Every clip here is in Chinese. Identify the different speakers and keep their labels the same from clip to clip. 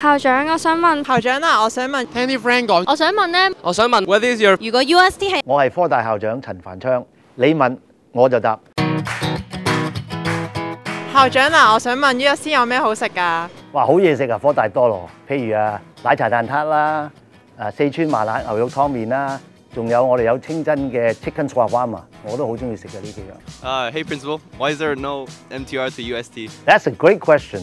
Speaker 1: 校長，我想問
Speaker 2: 校長啊，我想問，
Speaker 3: 聽啲 friend 講，
Speaker 4: 我想問呢，
Speaker 3: 我想問，What is your？
Speaker 4: 如果 USD 係
Speaker 5: 我係科大校長陳凡昌，你問我就答。
Speaker 2: 校長啊，我想問 UST 有咩好食㗎？
Speaker 5: 哇，好嘢食啊！科大多咯，譬如啊奶茶蛋撻啦，誒四川麻辣牛肉湯面啦，仲有我哋有清真嘅 chicken shawarma，我都好中意食嘅呢幾樣。
Speaker 6: Uh, hey, Principal, why is there no MTR to
Speaker 5: USD？That's a great question.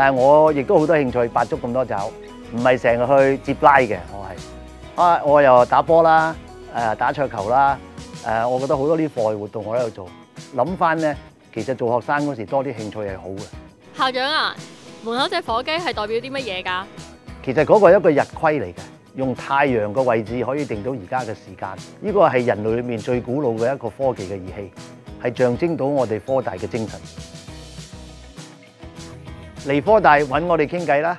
Speaker 5: 但係我亦都好多興趣，八足咁多爪，唔係成日去接拉嘅。我係啊，我又打波啦，誒、打桌球啦，誒、我覺得好多啲課外活動我喺度做。諗翻咧，其實做學生嗰時多啲興趣係好嘅。
Speaker 4: 校長啊，門口只火雞係代表啲乜嘢㗎？
Speaker 5: 其實嗰個係一個日規嚟嘅，用太陽個位置可以定到而家嘅時間。呢個係人類裏面最古老嘅一個科技嘅儀器，係象徵到我哋科大嘅精神。嚟科大揾我哋傾偈啦！